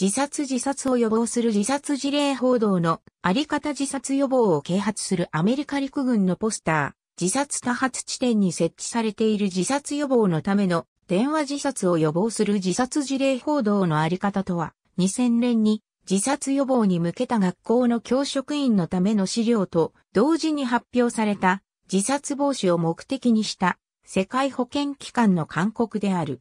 自殺自殺を予防する自殺事例報道のあり方自殺予防を啓発するアメリカ陸軍のポスター、自殺多発地点に設置されている自殺予防のための電話自殺を予防する自殺事例報道のあり方とは、2000年に自殺予防に向けた学校の教職員のための資料と同時に発表された自殺防止を目的にした世界保健機関の勧告である。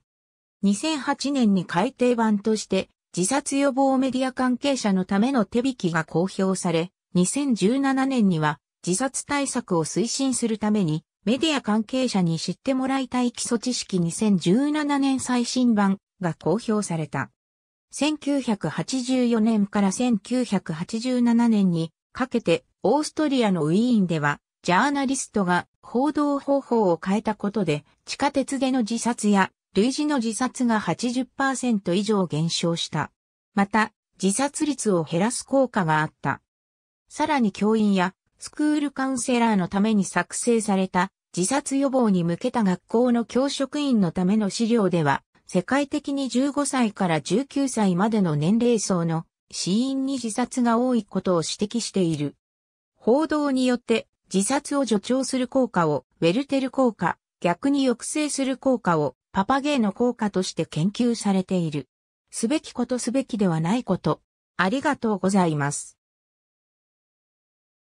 2008年に改訂版として自殺予防メディア関係者のための手引きが公表され、2017年には自殺対策を推進するためにメディア関係者に知ってもらいたい基礎知識2017年最新版が公表された。1984年から1987年にかけてオーストリアのウィーンではジャーナリストが報道方法を変えたことで地下鉄での自殺や類似の自殺が80%以上減少した。また自殺率を減らす効果があった。さらに教員やスクールカウンセラーのために作成された自殺予防に向けた学校の教職員のための資料では世界的に15歳から19歳までの年齢層の死因に自殺が多いことを指摘している。報道によって自殺を助長する効果をウェルテル効果、逆に抑制する効果をパパゲーの効果として研究されている。すべきことすべきではないこと。ありがとうございます。